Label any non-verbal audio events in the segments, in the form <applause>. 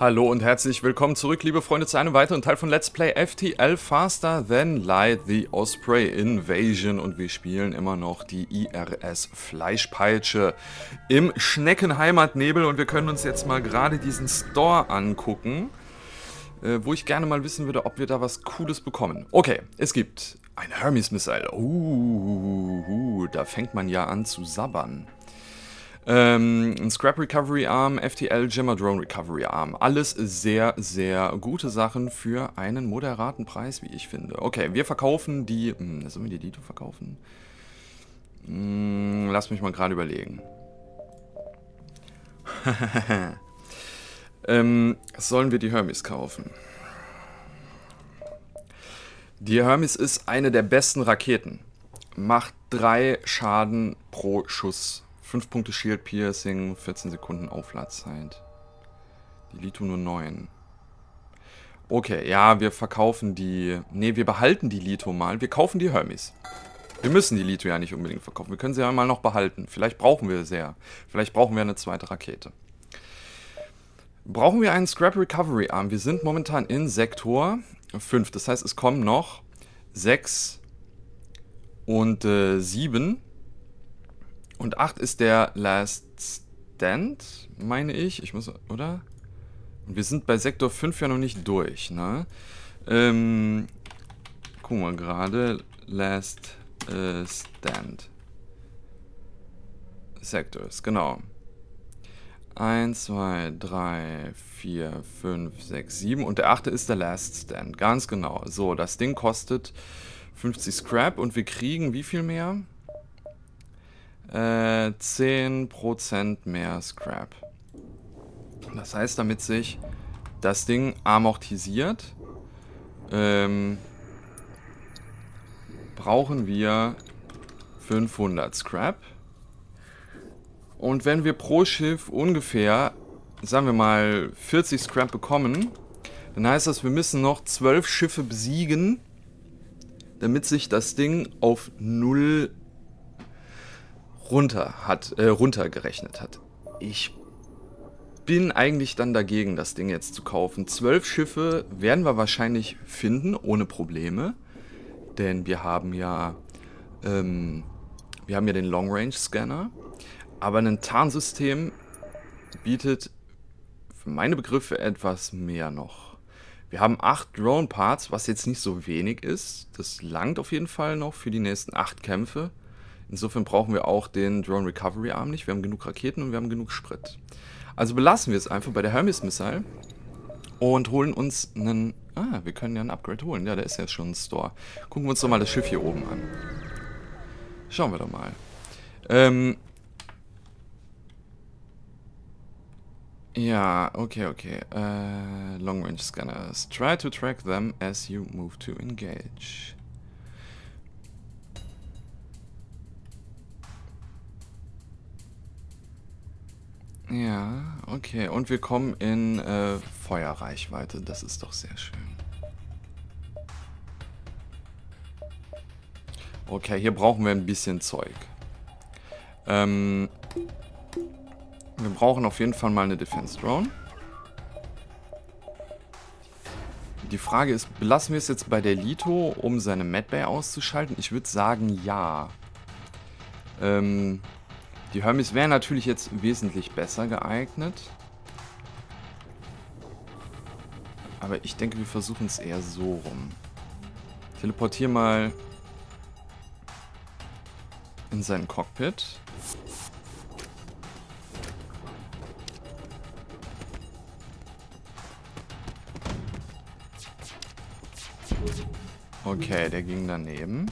Hallo und herzlich willkommen zurück, liebe Freunde, zu einem weiteren Teil von Let's Play FTL Faster Than Light, The Osprey Invasion und wir spielen immer noch die IRS Fleischpeitsche im Schneckenheimatnebel und wir können uns jetzt mal gerade diesen Store angucken, äh, wo ich gerne mal wissen würde, ob wir da was Cooles bekommen. Okay, es gibt ein Hermes-Missile. Uh, uh, da fängt man ja an zu sabbern. Ähm, ein Scrap Recovery Arm, FTL Gemma Drone Recovery Arm. Alles sehr, sehr gute Sachen für einen moderaten Preis, wie ich finde. Okay, wir verkaufen die... Hm, sollen wir die Dito verkaufen? Hm, lass mich mal gerade überlegen. <laughs> ähm, sollen wir die Hermes kaufen? Die Hermes ist eine der besten Raketen. Macht drei Schaden pro Schuss 5 Punkte Shield Piercing, 14 Sekunden Aufladzeit. Die Lito nur 9. Okay, ja, wir verkaufen die... Ne, wir behalten die Lito mal. Wir kaufen die Hermes. Wir müssen die Lito ja nicht unbedingt verkaufen. Wir können sie ja mal noch behalten. Vielleicht brauchen wir sehr. Vielleicht brauchen wir eine zweite Rakete. Brauchen wir einen Scrap Recovery Arm? Wir sind momentan in Sektor 5. Das heißt, es kommen noch 6 und äh, 7. Und 8 ist der Last Stand, meine ich. Ich muss, oder? Und wir sind bei Sektor 5 ja noch nicht durch, ne? Ähm, gucken wir gerade. Last äh, Stand. Sectors, genau. 1, 2, 3, 4, 5, 6, 7 und der achte ist der Last Stand, ganz genau. So, das Ding kostet 50 Scrap und wir kriegen wie viel mehr? Äh, 10% mehr Scrap. Das heißt, damit sich das Ding amortisiert, ähm, brauchen wir 500 Scrap. Und wenn wir pro Schiff ungefähr, sagen wir mal, 40 Scrap bekommen, dann heißt das, wir müssen noch 12 Schiffe besiegen, damit sich das Ding auf 0 runter hat, äh, runtergerechnet hat. Ich bin eigentlich dann dagegen, das Ding jetzt zu kaufen. Zwölf Schiffe werden wir wahrscheinlich finden, ohne Probleme. Denn wir haben ja, ähm, wir haben ja den Long Range Scanner. Aber ein Tarnsystem bietet für meine Begriffe etwas mehr noch. Wir haben acht Drone Parts, was jetzt nicht so wenig ist. Das langt auf jeden Fall noch für die nächsten acht Kämpfe. Insofern brauchen wir auch den Drone Recovery Arm nicht. Wir haben genug Raketen und wir haben genug Sprit. Also belassen wir es einfach bei der Hermes Missile und holen uns einen... Ah, wir können ja ein Upgrade holen. Ja, der ist ja schon ein Store. Gucken wir uns doch mal das Schiff hier oben an. Schauen wir doch mal. Ähm... Ja, okay, okay. Äh, Long Range Scanners. Try to track them as you move to engage. Ja, okay. Und wir kommen in äh, Feuerreichweite. Das ist doch sehr schön. Okay, hier brauchen wir ein bisschen Zeug. Ähm, wir brauchen auf jeden Fall mal eine Defense Drone. Die Frage ist, belassen wir es jetzt bei der Lito, um seine Medbay auszuschalten? Ich würde sagen, ja. Ähm, die Hermes wären natürlich jetzt wesentlich besser geeignet. Aber ich denke, wir versuchen es eher so rum. Teleportier mal in sein Cockpit. Okay, der ging daneben.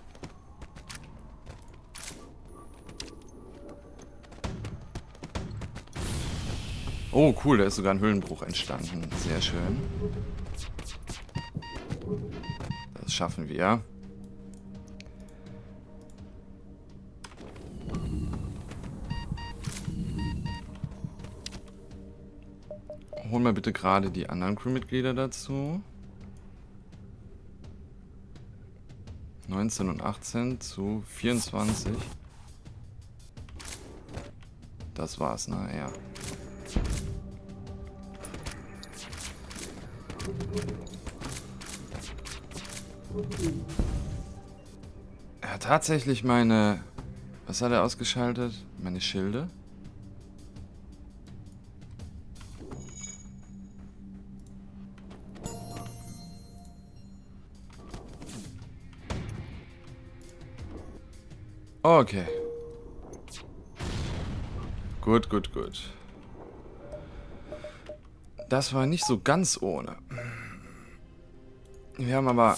Oh, cool, da ist sogar ein Höhlenbruch entstanden. Sehr schön. Das schaffen wir. Holen wir bitte gerade die anderen Crewmitglieder dazu. 19 und 18 zu 24. Das war's, ne? Ja. Er hat tatsächlich meine... Was hat er ausgeschaltet? Meine Schilde? Okay. Gut, gut, gut. Das war nicht so ganz ohne. Wir haben aber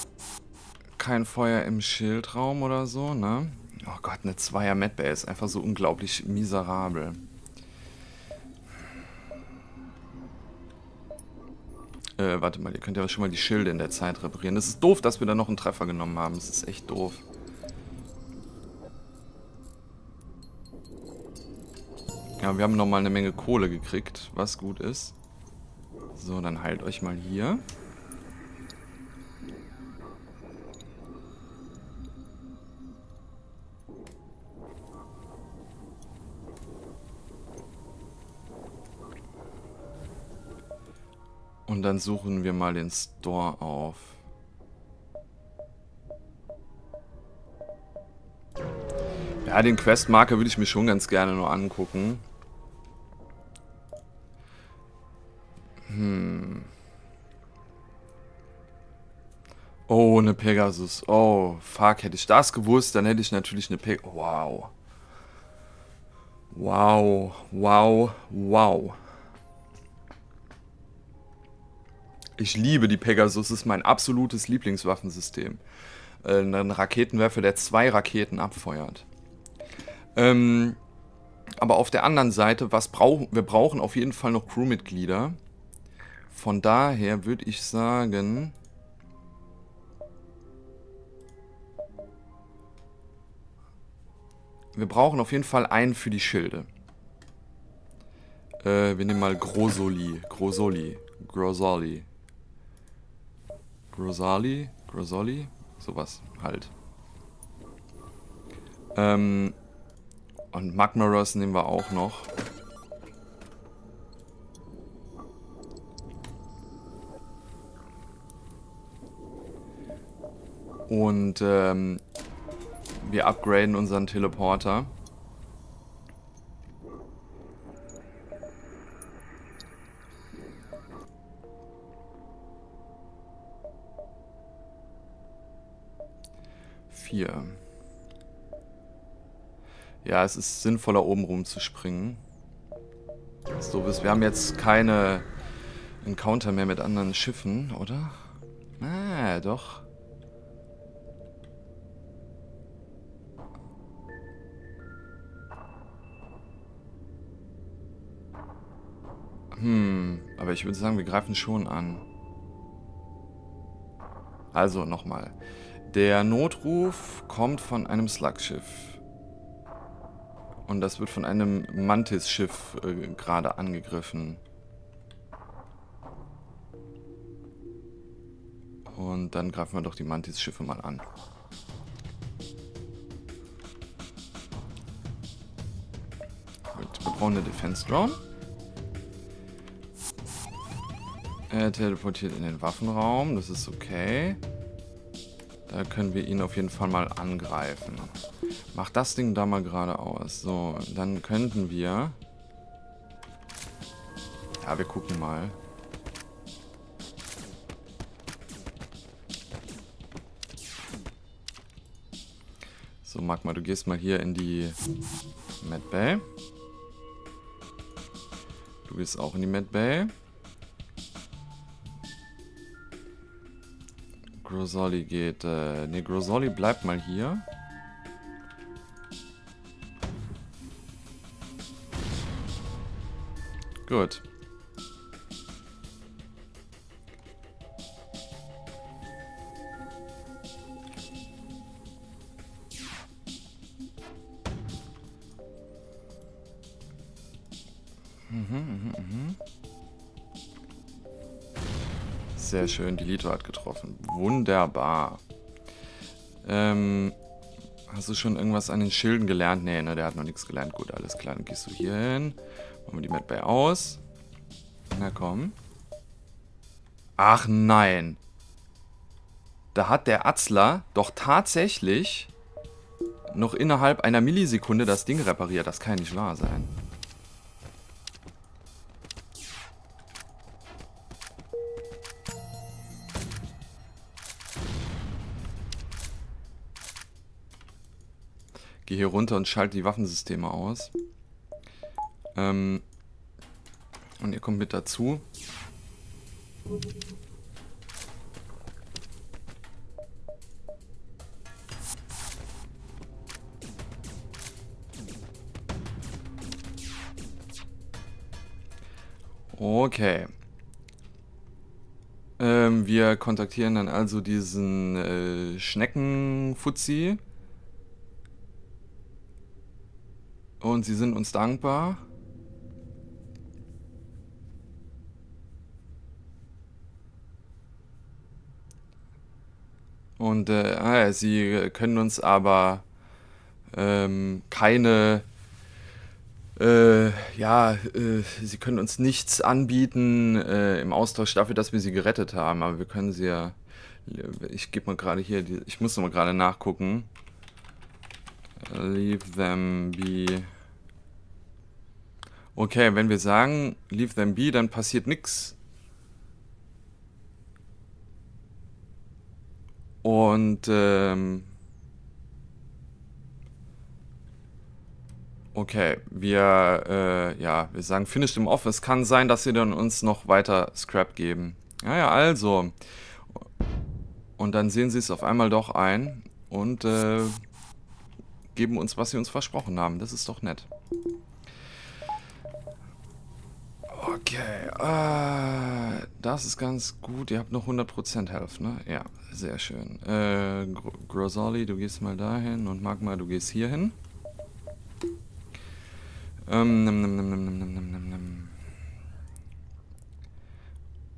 kein Feuer im Schildraum oder so, ne? Oh Gott, eine Zweier Medbase. Einfach so unglaublich miserabel. Äh, warte mal, ihr könnt ja schon mal die Schilde in der Zeit reparieren. Es ist doof, dass wir da noch einen Treffer genommen haben. Es ist echt doof. Ja, wir haben nochmal eine Menge Kohle gekriegt, was gut ist. So, dann heilt euch mal hier. Dann suchen wir mal den Store auf. Ja, den Questmarker würde ich mir schon ganz gerne nur angucken. Hm. Oh, eine Pegasus. Oh, fuck. Hätte ich das gewusst, dann hätte ich natürlich eine Pegasus. Wow. Wow. Wow. Wow. Ich liebe die Pegasus. Ist mein absolutes Lieblingswaffensystem. Äh, ein Raketenwerfer, der zwei Raketen abfeuert. Ähm, aber auf der anderen Seite, was brauchen wir brauchen auf jeden Fall noch Crewmitglieder. Von daher würde ich sagen... Wir brauchen auf jeden Fall einen für die Schilde. Äh, wir nehmen mal Grosoli. Grosoli. Grosoli. Grosali? Grosoli? Sowas halt. Ähm, und Magmaros nehmen wir auch noch. Und ähm, wir upgraden unseren Teleporter. Ja, es ist sinnvoller, oben rum zu springen. So, wir haben jetzt keine Encounter mehr mit anderen Schiffen, oder? Ah, doch. Hm, aber ich würde sagen, wir greifen schon an. Also, nochmal. Der Notruf kommt von einem Slugschiff. Und das wird von einem Mantis-Schiff äh, gerade angegriffen. Und dann greifen wir doch die Mantis-Schiffe mal an. Gut, wir brauchen eine Defense-Drone. Er teleportiert in den Waffenraum, das ist okay. Da können wir ihn auf jeden Fall mal angreifen. Mach das Ding da mal gerade aus. So, dann könnten wir... Ja, wir gucken mal. So, Magma, du gehst mal hier in die Medbay. Du gehst auch in die Medbay. Grosoli geht. Äh, ne, Grosoli bleibt mal hier. Gut. Sehr schön, die Lito hat getroffen. Wunderbar. Ähm, hast du schon irgendwas an den Schilden gelernt? Nee, ne, der hat noch nichts gelernt. Gut, alles klar, dann gehst du hier hin. Machen wir die Medbay aus. Na komm. Ach nein. Da hat der Atzler doch tatsächlich noch innerhalb einer Millisekunde das Ding repariert. Das kann nicht wahr sein. Gehe hier runter und schalte die Waffensysteme aus. Ähm und ihr kommt mit dazu. Okay. Ähm, wir kontaktieren dann also diesen äh, Schneckenfuzzi. Und sie sind uns dankbar. Und äh, ah, sie können uns aber ähm, keine äh, ja, äh, sie können uns nichts anbieten äh, im Austausch dafür, dass wir sie gerettet haben, aber wir können sie ja. Ich gebe mal gerade hier, die, ich muss noch mal gerade nachgucken. Leave them be. Okay, wenn wir sagen, leave them be, dann passiert nichts. Und ähm, Okay, wir, äh, ja, wir sagen finished im Off. Es kann sein, dass sie dann uns noch weiter Scrap geben. Ja, ja, also. Und dann sehen sie es auf einmal doch ein und äh, geben uns, was sie uns versprochen haben. Das ist doch nett. Okay, äh, das ist ganz gut. Ihr habt noch 100% Health, ne? Ja, sehr schön. Äh, Grosoli, du gehst mal dahin und Magma, du gehst hier hin. Ähm, nimm, nimm, nimm, nimm, nimm, nimm, nimm,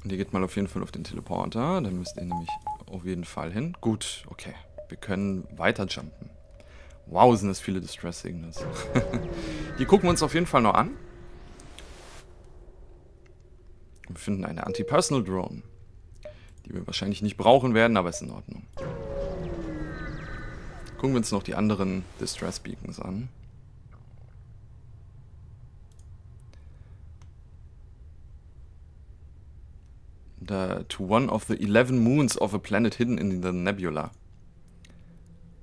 Und ihr geht mal auf jeden Fall auf den Teleporter. Dann müsst ihr nämlich auf jeden Fall hin. Gut, okay. Wir können weiter jumpen. Wow, sind das viele Distress-Signals. <laughs> Die gucken wir uns auf jeden Fall noch an. Wir finden eine Anti-Personal Drone. Die wir wahrscheinlich nicht brauchen werden, aber ist in Ordnung. Gucken wir uns noch die anderen Distress Beacons an. the, to one of the 11 moons of a planet hidden in the nebula.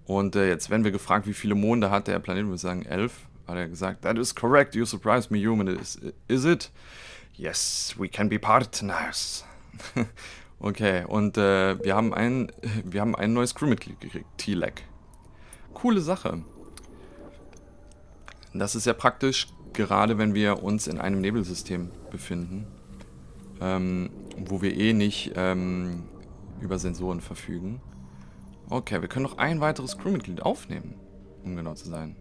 Und äh, jetzt werden wir gefragt, wie viele Monde hat der Planet. Wir sagen 11. Hat er gesagt, that is correct, you surprised me, human. Is, is it? Yes, we can be partners. <laughs> okay, und äh, wir haben ein, <laughs> wir haben ein neues Crewmitglied gekriegt, T-Leg. Coole Sache. Das ist ja praktisch, gerade wenn wir uns in einem Nebelsystem befinden ähm, wo wir eh nicht ähm, über Sensoren verfügen. Okay, wir können noch ein weiteres Crewmitglied aufnehmen, um genau zu sein.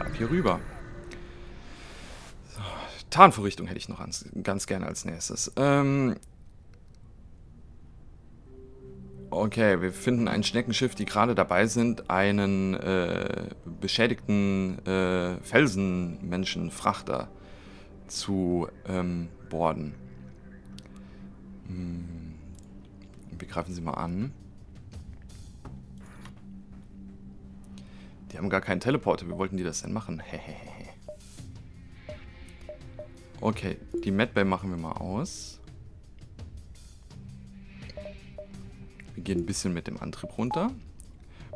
Ab hier rüber. So, Tarnvorrichtung hätte ich noch ganz, ganz gerne als nächstes. Ähm, Okay, wir finden ein Schneckenschiff, die gerade dabei sind, einen äh, beschädigten äh, Felsenmenschenfrachter zu ähm, borden. Hm. Wir greifen sie mal an. Die haben gar keinen Teleporter. Wie wollten die das denn machen? Hehehe. okay, die Medbay machen wir mal aus. Wir gehen ein bisschen mit dem Antrieb runter.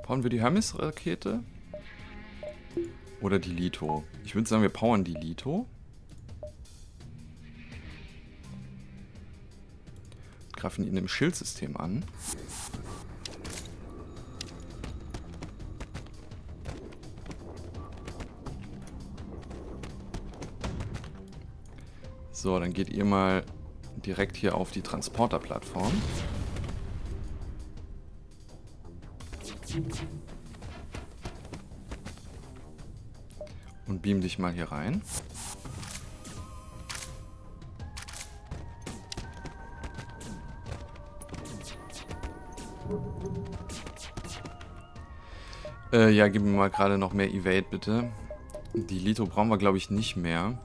Powern wir die Hermes-Rakete? Oder die Lito? Ich würde sagen, wir powern die Lito. Greifen ihn im Schildsystem an. So, dann geht ihr mal direkt hier auf die Transporterplattform. Und beam dich mal hier rein. Äh, ja, gib mir mal gerade noch mehr Evade, bitte. Die Lito brauchen wir, glaube ich, nicht mehr.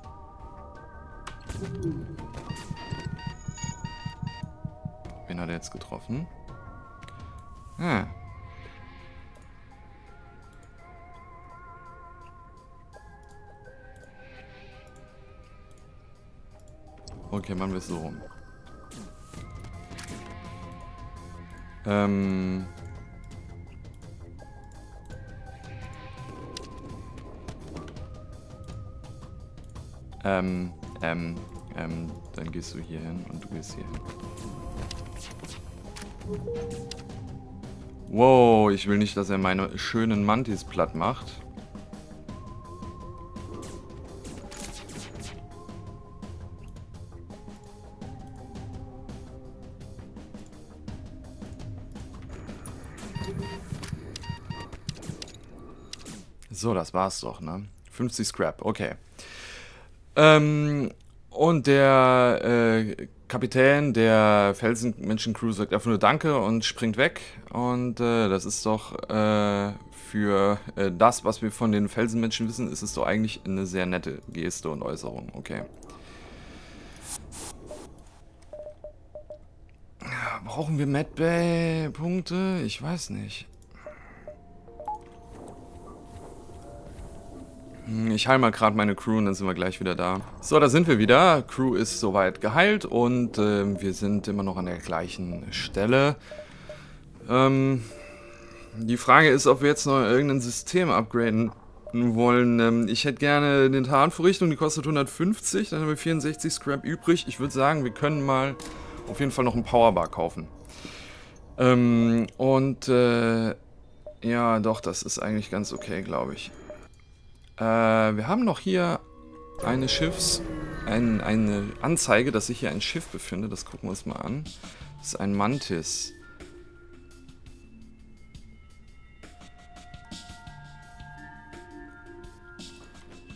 Getroffen? Ah. Okay, machen wir es so rum. Ähm... Ähm, ähm, ähm, dann gehst du hier hin und du gehst hier hin. Wow, ich will nicht, dass er meine schönen Mantis platt macht. So, das war's doch, ne? 50 Scrap, okay. Ähm, und der äh, Kapitän der Felsenmenschen-Crew sagt einfach nur Danke und springt weg. Und äh, das ist doch äh, für äh, das, was wir von den Felsenmenschen wissen, ist es doch eigentlich eine sehr nette Geste und Äußerung. Okay. Brauchen wir Medbay-Punkte? Ich weiß nicht. Ich heile mal gerade meine Crew und dann sind wir gleich wieder da. So, da sind wir wieder. Crew ist soweit geheilt und äh, wir sind immer noch an der gleichen Stelle. Ähm, die Frage ist, ob wir jetzt noch irgendein System upgraden wollen. Ähm, ich hätte gerne eine Tarnvorrichtung, die kostet 150, dann haben wir 64 Scrap übrig. Ich würde sagen, wir können mal auf jeden Fall noch einen Powerbar kaufen. Ähm, und äh, ja, doch, das ist eigentlich ganz okay, glaube ich. Äh, wir haben noch hier eine Schiffs... Ein, eine Anzeige, dass sich hier ein Schiff befindet. Das gucken wir uns mal an. Das ist ein Mantis.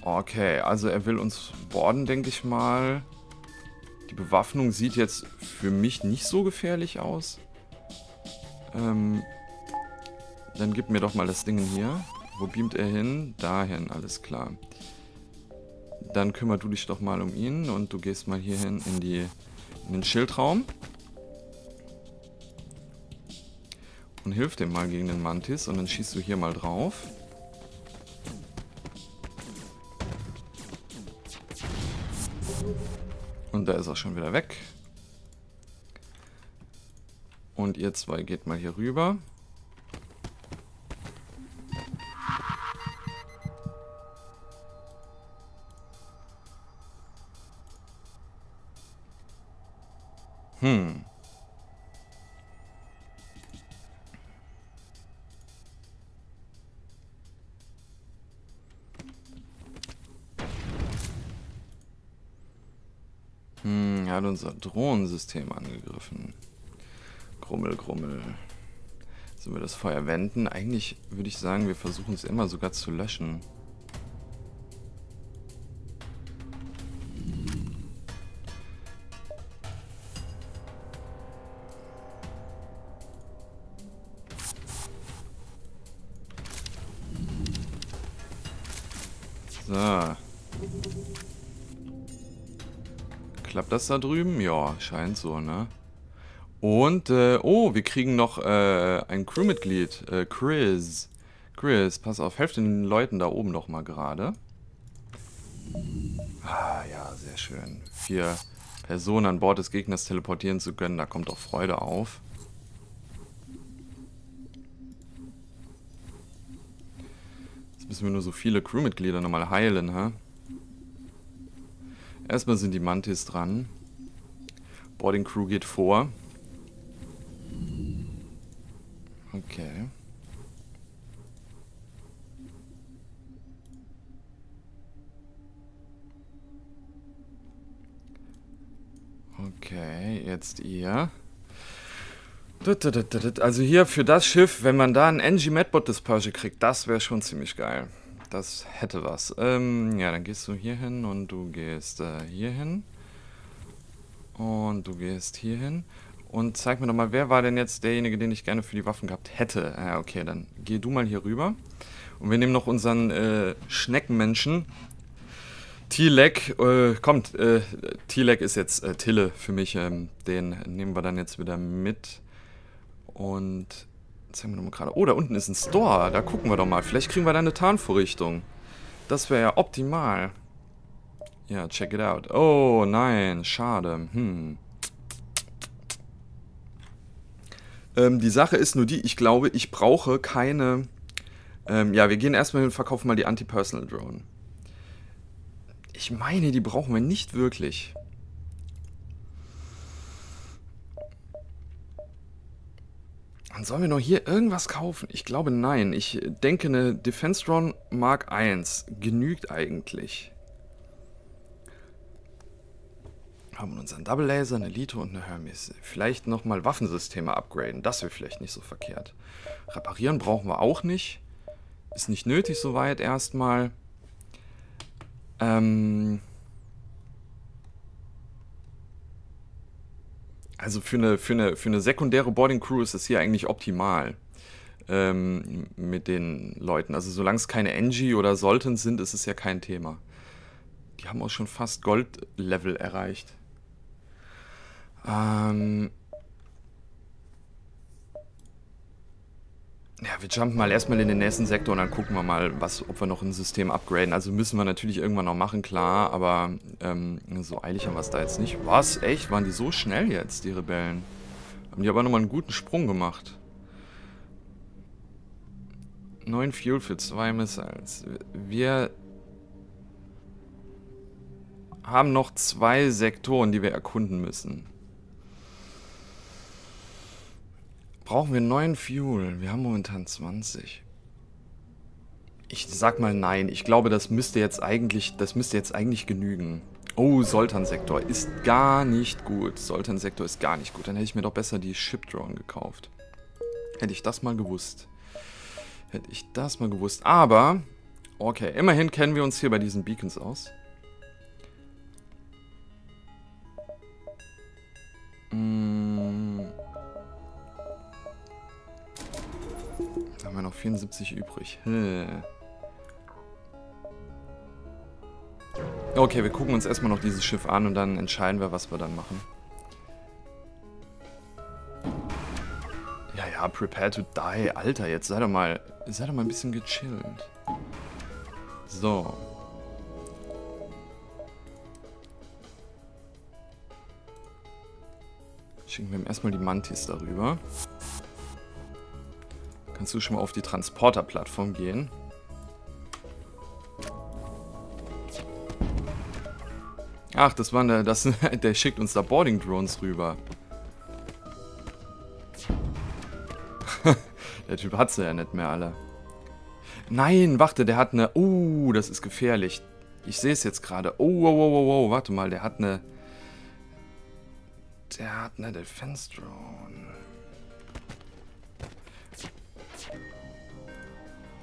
Okay, also er will uns boarden, denke ich mal. Die Bewaffnung sieht jetzt für mich nicht so gefährlich aus. Ähm, dann gib mir doch mal das Ding hier. Wo beamt er hin? Dahin, alles klar. Dann kümmer du dich doch mal um ihn und du gehst mal hier hin in, in den Schildraum. Und hilf dem mal gegen den Mantis und dann schießt du hier mal drauf. Und da ist er schon wieder weg. Und ihr zwei geht mal hier rüber. Unser Drohnensystem angegriffen. Grummel, Grummel. Sollen wir das Feuer wenden? Eigentlich würde ich sagen, wir versuchen es immer sogar zu löschen. So. Klappt das da drüben? Ja, scheint so, ne? Und, äh, oh, wir kriegen noch äh, ein Crewmitglied, äh, Chris. Chris, pass auf, helft den Leuten da oben doch mal gerade. Ah, ja, sehr schön. Vier Personen an Bord des Gegners teleportieren zu können, da kommt doch Freude auf. müssen wir nur so viele Crewmitglieder nochmal heilen, ha? Erstmal sind die Mantis dran. Boarding Crew geht vor. Okay. Okay, jetzt ihr. Also hier für das Schiff, wenn man da einen NG Medbot Dispersion kriegt, das wäre schon ziemlich geil. Das hätte was. Ähm, ja, dann gehst du hier hin und du gehst äh, hier hin. Und du gehst hier hin. Und zeig mir doch mal, wer war denn jetzt derjenige, den ich gerne für die Waffen gehabt hätte? Ja, okay, dann geh du mal hier rüber. Und wir nehmen noch unseren äh, Schneckenmenschen, T-Leg, äh, kommt, äh, T-Leg ist jetzt äh, Tille für mich. Ähm, den nehmen wir dann jetzt wieder mit. Und zeigen wir nochmal gerade. Oh, da unten ist ein Store. Da gucken wir doch mal. Vielleicht kriegen wir da eine Tarnvorrichtung. Das wäre ja optimal. Ja, check it out. Oh, nein, schade. Hm. Ähm, die Sache ist nur die, ich glaube, ich brauche keine... Ähm, ja, wir gehen erstmal hin und verkaufen mal die Anti-Personal Drone. Ich meine, die brauchen wir nicht wirklich. Und sollen wir noch hier irgendwas kaufen? Ich glaube, nein. Ich denke, eine Defense Drone Mark I genügt eigentlich. Haben wir unseren Double Laser, eine Lito und eine Hermes. Vielleicht nochmal Waffensysteme upgraden. Das wäre vielleicht nicht so verkehrt. Reparieren brauchen wir auch nicht. Ist nicht nötig soweit erstmal. Ähm... Also für eine, für eine, für eine sekundäre Boarding Crew ist es hier eigentlich optimal ähm, mit den Leuten. Also solange es keine NG oder Sultans sind, ist es ja kein Thema. Die haben auch schon fast Gold-Level erreicht. Ähm ja, wir jumpen mal erstmal in den nächsten Sektor und dann gucken wir mal, was, ob wir noch ein System upgraden. Also müssen wir natürlich irgendwann noch machen, klar, aber ähm, so eilig haben wir es da jetzt nicht. Was? Echt? Waren die so schnell jetzt, die Rebellen? Haben die aber nochmal einen guten Sprung gemacht. Neun Fuel für zwei Missiles. Wir haben noch zwei Sektoren, die wir erkunden müssen. Brauchen wir neuen Fuel? Wir haben momentan 20. Ich sag mal nein. Ich glaube, das müsste jetzt eigentlich, das müsste jetzt eigentlich genügen. Oh, Soltan-Sektor ist gar nicht gut. Soltan-Sektor ist gar nicht gut. Dann hätte ich mir doch besser die Ship-Drone gekauft. Hätte ich das mal gewusst. Hätte ich das mal gewusst. Aber, okay, immerhin kennen wir uns hier bei diesen Beacons aus. Mmh. Haben wir noch 74 übrig. Hm. Okay, wir gucken uns erstmal noch dieses Schiff an und dann entscheiden wir, was wir dann machen. Ja, ja, prepare to die. Alter, jetzt sei doch mal, sei doch mal ein bisschen gechillt. So. Schicken wir ihm erstmal die Mantis darüber. Kannst du schon mal auf die Transporter-Plattform gehen. Ach, das war der, das, <laughs> der schickt uns da Boarding Drones rüber. <laughs> der Typ hat sie ja nicht mehr alle. Nein, warte, der hat eine... Oh, das ist gefährlich. Ich sehe es jetzt gerade. Oh, wow, wow, wow, wow, warte mal, der hat eine... Der hat eine Defense Drone.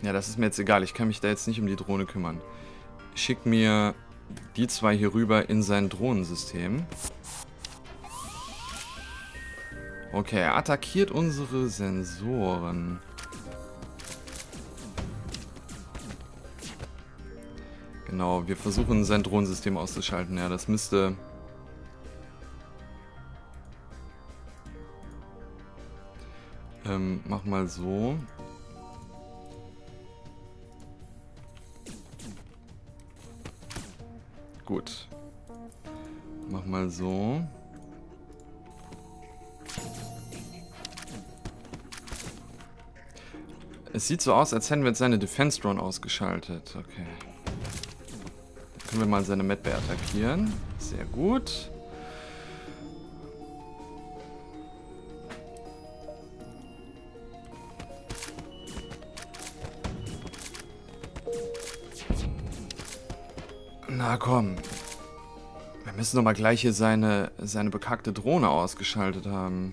Ja, das ist mir jetzt egal. Ich kann mich da jetzt nicht um die Drohne kümmern. Schick mir die zwei hier rüber in sein Drohnensystem. Okay, er attackiert unsere Sensoren. Genau, wir versuchen sein Drohnensystem auszuschalten. Ja, das müsste... Ähm, mach mal so. Gut. Mach mal so. Es sieht so aus, als hätten wir jetzt seine Defense Drone ausgeschaltet. Okay. Dann können wir mal seine Medbay attackieren. Sehr gut. Na komm. Wir müssen doch mal gleich hier seine, seine bekackte Drohne ausgeschaltet haben.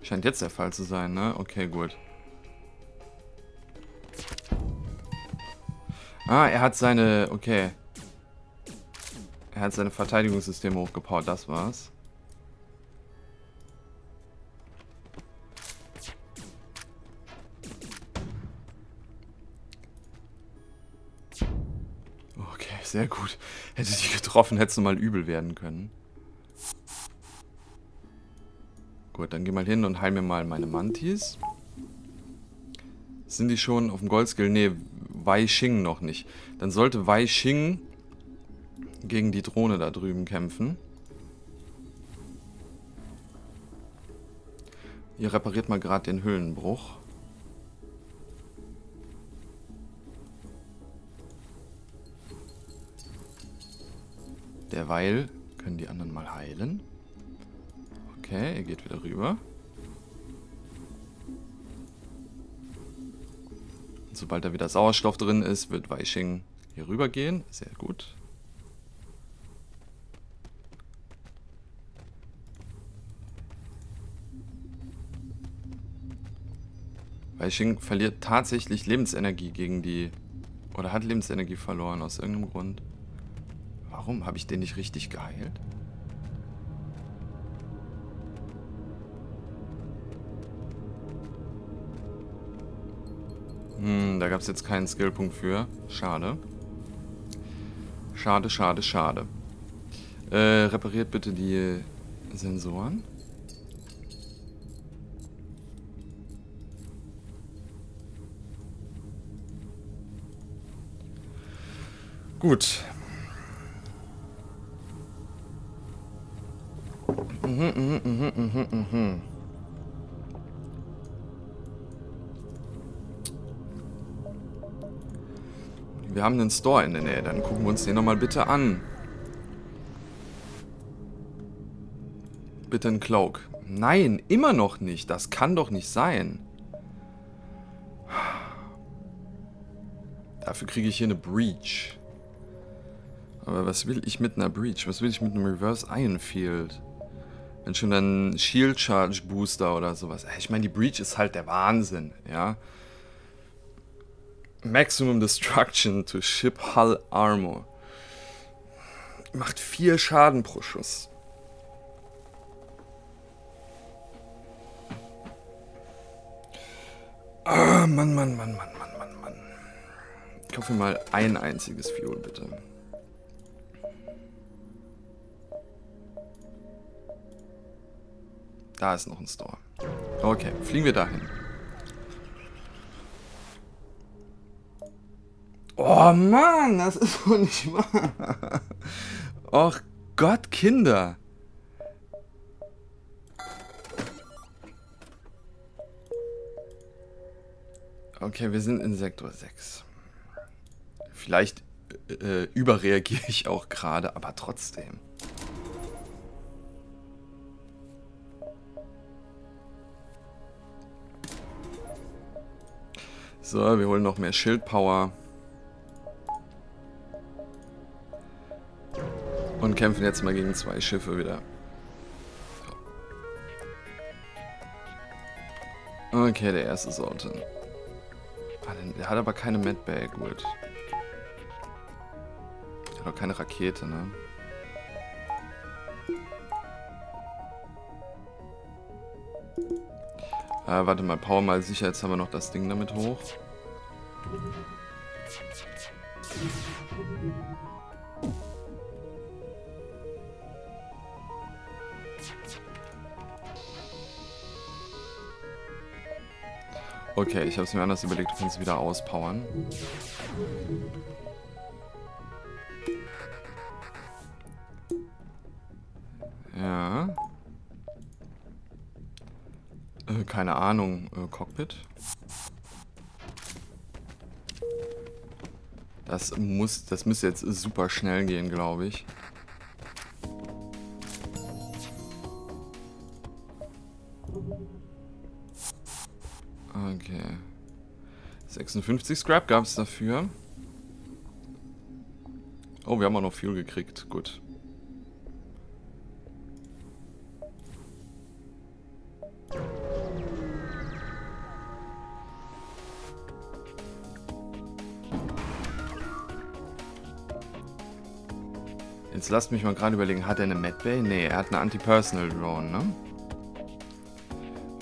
Scheint jetzt der Fall zu sein, ne? Okay, gut. Ah, er hat seine... Okay. Er hat seine Verteidigungssysteme hochgebaut, das war's. Sehr gut. Hätte die getroffen, hätte es mal übel werden können. Gut, dann geh mal hin und heil mir mal meine Mantis. Sind die schon auf dem Goldskill? Ne, Wei Xing noch nicht. Dann sollte Wei Xing gegen die Drohne da drüben kämpfen. Ihr repariert mal gerade den Hüllenbruch. Derweil können die anderen mal heilen. Okay, er geht wieder rüber. sobald da wieder Sauerstoff drin ist, wird Weiching hier rüber gehen. Sehr gut. Weiching verliert tatsächlich Lebensenergie gegen die... Oder hat Lebensenergie verloren aus irgendeinem Grund. Warum? Habe ich den nicht richtig geheilt? Hm, da gab es jetzt keinen Skillpunkt für. Schade. Schade, schade, schade. Äh, repariert bitte die Sensoren. Gut. Mhm, mhm, mhm, mhm, mhm. Wir haben einen Store in der Nähe. Dann gucken wir uns den nochmal bitte an. Bitte ein Cloak. Nein, immer noch nicht. Das kann doch nicht sein. Dafür kriege ich hier eine Breach. Aber was will ich mit einer Breach? Was will ich mit einem Reverse Iron Field? Wenn schon dann Shield Charge Booster oder sowas. Ich meine, die Breach ist halt der Wahnsinn, ja. Maximum Destruction to Ship Hull Armor. Macht 4 Schaden pro Schuss. Ah, Mann, Mann, Mann, Mann, Mann, Mann, Mann. Ich hoffe mal ein einziges Fuel, bitte. Da ist noch ein Store. Okay, fliegen wir dahin. Oh Mann, das ist doch nicht wahr. Och Gott, Kinder. Okay, wir sind in Sektor 6. Vielleicht äh, überreagiere ich auch gerade, aber trotzdem. So, wir holen noch mehr Schildpower. Und kämpfen jetzt mal gegen zwei Schiffe wieder. Okay, der erste sollte. Ah, der hat aber keine Medbay, gut. Der hat auch keine Rakete, ne? Äh, warte mal, Power mal sicher, jetzt haben wir noch das Ding damit hoch. Okay, ich habe es mir anders überlegt, du kannst wieder auspowern. Ja. Äh, keine Ahnung, äh, Cockpit. Das muss, das müsste jetzt super schnell gehen, glaube ich. Okay. 56 Scrap gab es dafür. Oh, wir haben auch noch Fuel gekriegt. Gut. Jetzt lasst mich mal gerade überlegen, hat er eine Medbay? Nee, er hat eine Anti-Personal Drone, ne?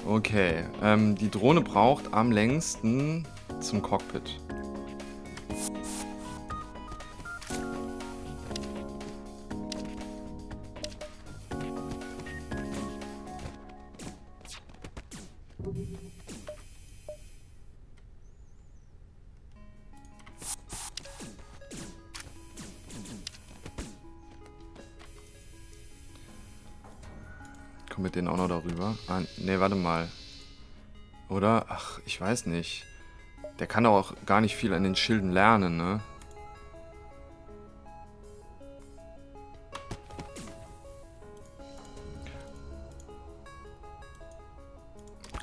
Okay, ähm, die Drohne braucht am längsten zum Cockpit. Warte mal. Oder? Ach, ich weiß nicht. Der kann auch gar nicht viel an den Schilden lernen, ne?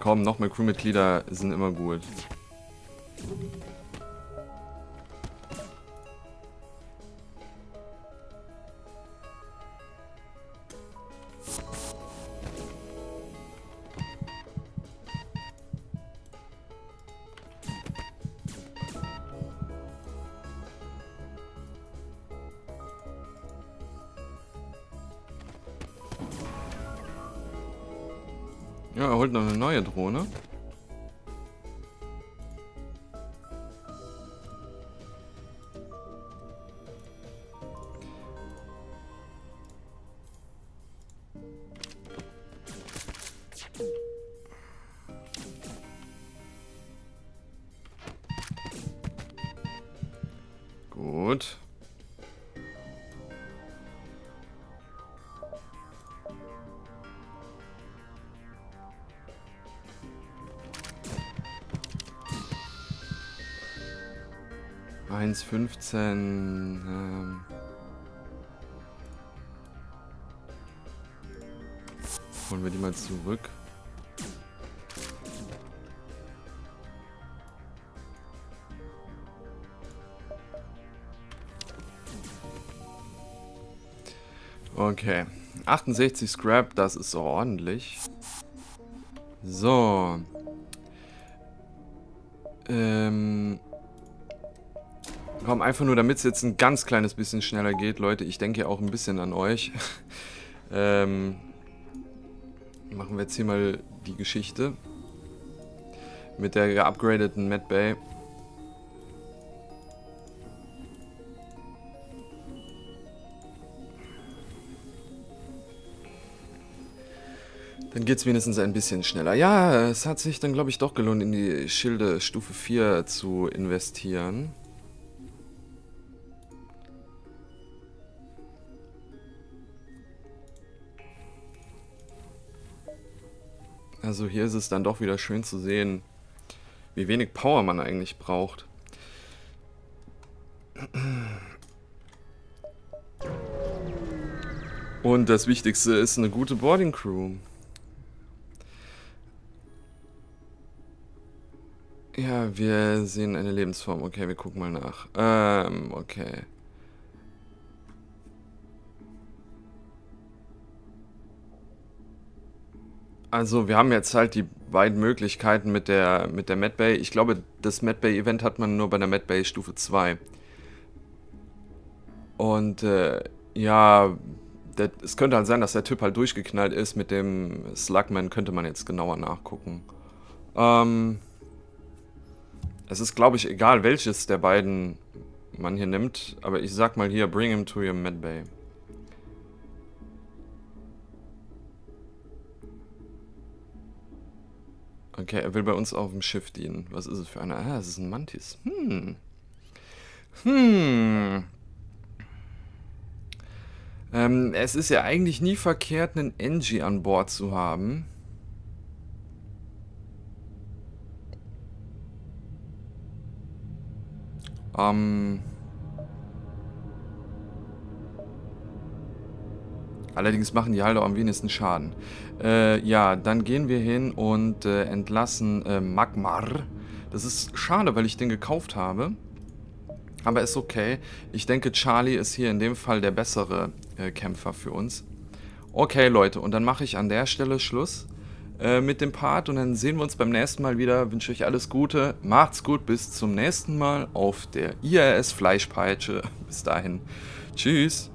Komm, noch mehr Crewmitglieder sind immer gut. 1,15. Ähm Holen wir die mal zurück. Okay. 68 Scrap, das ist ordentlich. So. Ähm, Komm, einfach nur, damit es jetzt ein ganz kleines bisschen schneller geht, Leute. Ich denke auch ein bisschen an euch. <laughs> ähm, machen wir jetzt hier mal die Geschichte. Mit der geupgradeten Medbay. Dann geht es wenigstens ein bisschen schneller. Ja, es hat sich dann, glaube ich, doch gelohnt, in die Schilde Stufe 4 zu investieren. Also hier ist es dann doch wieder schön zu sehen, wie wenig Power man eigentlich braucht. Und das Wichtigste ist eine gute Boarding Crew. Ja, wir sehen eine Lebensform. Okay, wir gucken mal nach. Ähm, okay. Also wir haben jetzt halt die beiden Möglichkeiten mit der mit der Medbay. Ich glaube, das Medbay Event hat man nur bei der Medbay Stufe 2. Und äh, ja, der, es könnte halt sein, dass der Typ halt durchgeknallt ist. Mit dem Slugman könnte man jetzt genauer nachgucken. Ähm, es ist, glaube ich, egal, welches der beiden man hier nimmt. Aber ich sag mal hier, bring him to your Medbay. Okay, er will bei uns auf dem Schiff dienen. Was ist es für einer? Ah, es ist ein Mantis. Hm. Hm. Ähm, es ist ja eigentlich nie verkehrt, einen Engie an Bord zu haben. Ähm... Allerdings machen die halt auch am wenigsten Schaden. Äh, ja, dann gehen wir hin und äh, entlassen äh, Magmar. Das ist schade, weil ich den gekauft habe. Aber ist okay. Ich denke, Charlie ist hier in dem Fall der bessere äh, Kämpfer für uns. Okay, Leute, und dann mache ich an der Stelle Schluss äh, mit dem Part. Und dann sehen wir uns beim nächsten Mal wieder. Wünsche euch alles Gute. Macht's gut. Bis zum nächsten Mal auf der IRS Fleischpeitsche. Bis dahin. Tschüss.